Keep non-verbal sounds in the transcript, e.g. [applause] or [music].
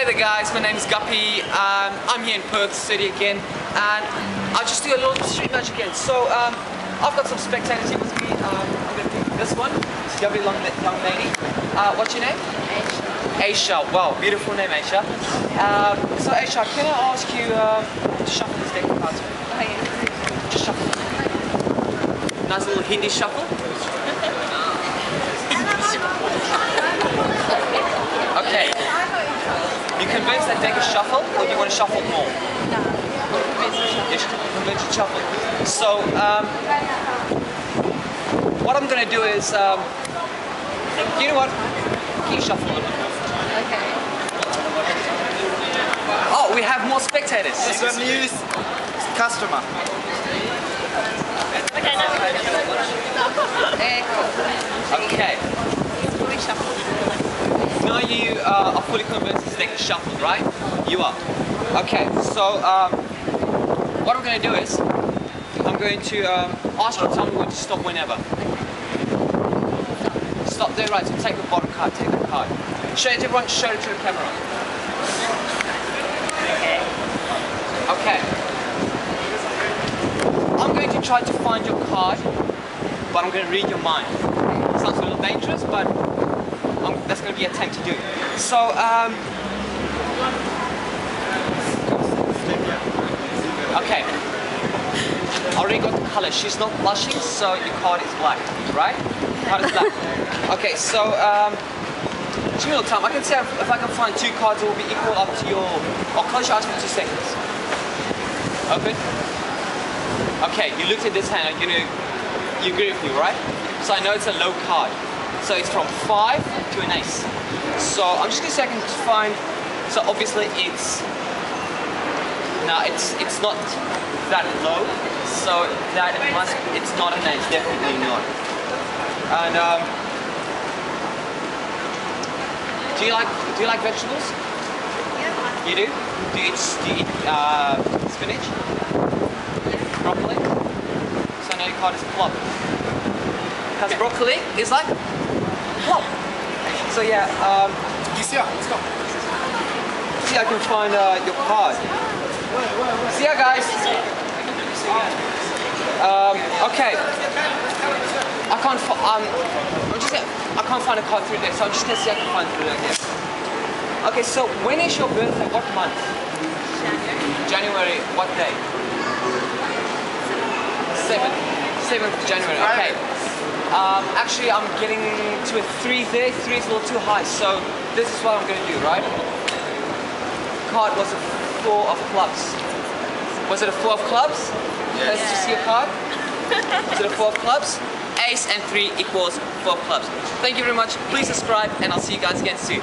Hey there guys, my name is Ghupi. Um, I'm here in Perth City again and I'll just do a little street match again. So um, I've got some spectators here with me. Um, I'm going to pick this one. It's a lovely young, young lady. Uh, what's your name? Aisha. Aisha, Wow, beautiful name Aisha. Um, so Aisha, can I ask you um, to shuffle this deck of cards? Just shuffle. Nice little Hindu shuffle. [laughs] [laughs] Okay. You convinced that deck is shuffle, or do you want to shuffle more? No. Yes, convinced to shuffle. So, um, what I'm going to do is, um, you know what? Can you shuffle a little bit more? Okay. Oh, we have more spectators. This is a new customer. Okay, now we Okay. Shuffle. Now you uh, are fully convinced this deck is shuffled, right? You are. Okay, so um, what I'm going to do is, I'm going to um, ask you to to stop whenever. Stop there, right, so take the bottom card, take the card. Show it to everyone, show it to the camera. Okay. I'm going to try to find your card, but I'm going to read your mind. Sounds a little dangerous, but um, that's going to be a attempt to do. So, um, okay. I already got the color. She's not blushing, so your card is black, right? Card is black. [laughs] Okay, so um, give me a time. I can say if, I can find two cards that will be equal up to your. I'll close your eyes for two seconds. Open. Okay, you looked at this hand. You know, you agree with me, right? So I know it's a low card. So it's from five to an ace. So I'm just gonna see if I can find. So obviously it's. Now it's it's not that low. So that must it's not an ace. Definitely not. And um, do you like do you like vegetables? Yeah. You do? Do you eat, do you eat uh, spinach? Broccoli? So I know your card is plum. Because broccoli is like plum. So yeah, um, Yeah, let's go. see I can find uh, your card. See ya guys. Um, okay. I can't um, I'm just gonna, I can't find a card through there, so I'm just gonna see if I can find through there again. Okay, so when is your birthday? What month? January. What day? 7th. 7th of January. Okay. Um, actually, I'm getting to a 3 there. 3 is a little too high, so this is what I'm going to do, right? Card was a 4 of clubs. Was it a 4 of clubs? Let's just see a card. [laughs] Was it a 4 of clubs? Ace and 3 equals 4 of clubs. Thank you very much. Please subscribe, and I'll see you guys again soon.